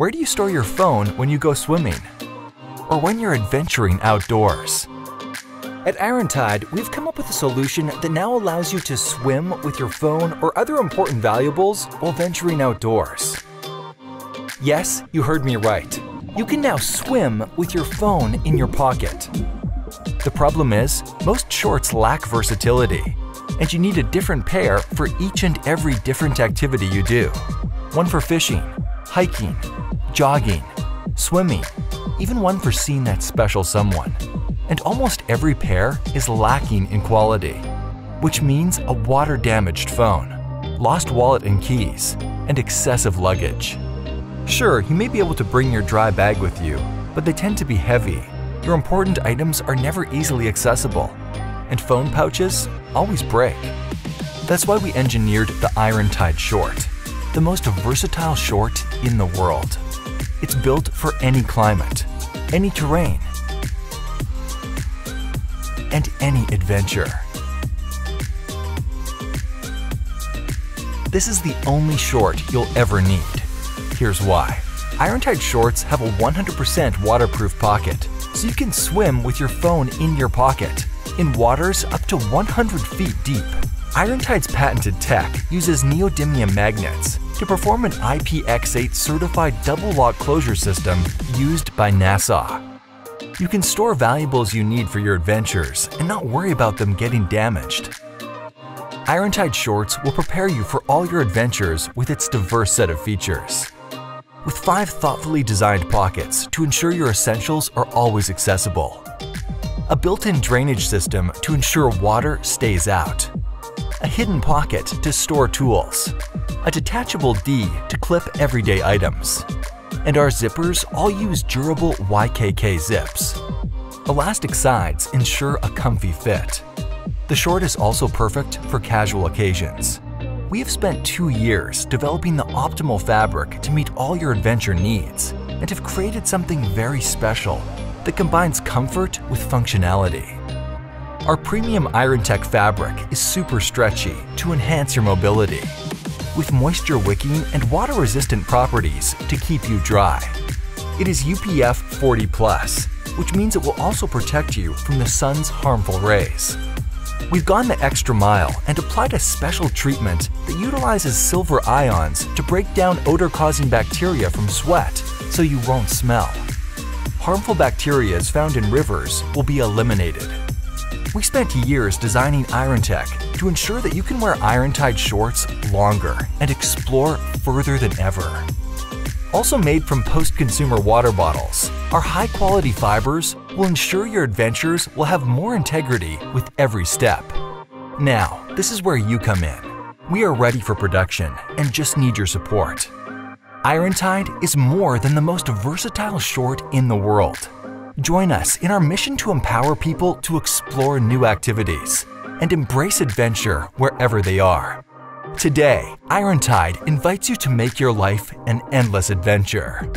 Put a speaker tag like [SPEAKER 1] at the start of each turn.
[SPEAKER 1] Where do you store your phone when you go swimming? Or when you're adventuring outdoors? At Irontide, we've come up with a solution that now allows you to swim with your phone or other important valuables while venturing outdoors. Yes, you heard me right. You can now swim with your phone in your pocket. The problem is, most shorts lack versatility, and you need a different pair for each and every different activity you do. One for fishing, hiking, jogging, swimming, even one for seeing that special someone. And almost every pair is lacking in quality, which means a water-damaged phone, lost wallet and keys, and excessive luggage. Sure, you may be able to bring your dry bag with you, but they tend to be heavy. Your important items are never easily accessible, and phone pouches always break. That's why we engineered the Irontide Short, the most versatile short in the world. It's built for any climate, any terrain, and any adventure. This is the only short you'll ever need. Here's why. Irontide shorts have a 100% waterproof pocket, so you can swim with your phone in your pocket, in waters up to 100 feet deep. Irontide's patented tech uses neodymium magnets to perform an IPX8 certified double lock closure system used by NASA. You can store valuables you need for your adventures and not worry about them getting damaged. Irontide Shorts will prepare you for all your adventures with its diverse set of features. With five thoughtfully designed pockets to ensure your essentials are always accessible. A built-in drainage system to ensure water stays out a hidden pocket to store tools, a detachable D to clip everyday items, and our zippers all use durable YKK zips. Elastic sides ensure a comfy fit. The short is also perfect for casual occasions. We have spent two years developing the optimal fabric to meet all your adventure needs and have created something very special that combines comfort with functionality. Our premium IronTech fabric is super stretchy to enhance your mobility, with moisture wicking and water-resistant properties to keep you dry. It is UPF 40+, plus, which means it will also protect you from the sun's harmful rays. We've gone the extra mile and applied a special treatment that utilizes silver ions to break down odor-causing bacteria from sweat so you won't smell. Harmful bacteria found in rivers will be eliminated we spent years designing Irontech to ensure that you can wear Irontide shorts longer and explore further than ever. Also made from post-consumer water bottles, our high-quality fibers will ensure your adventures will have more integrity with every step. Now, this is where you come in. We are ready for production and just need your support. Irontide is more than the most versatile short in the world. Join us in our mission to empower people to explore new activities and embrace adventure wherever they are. Today, Irontide invites you to make your life an endless adventure.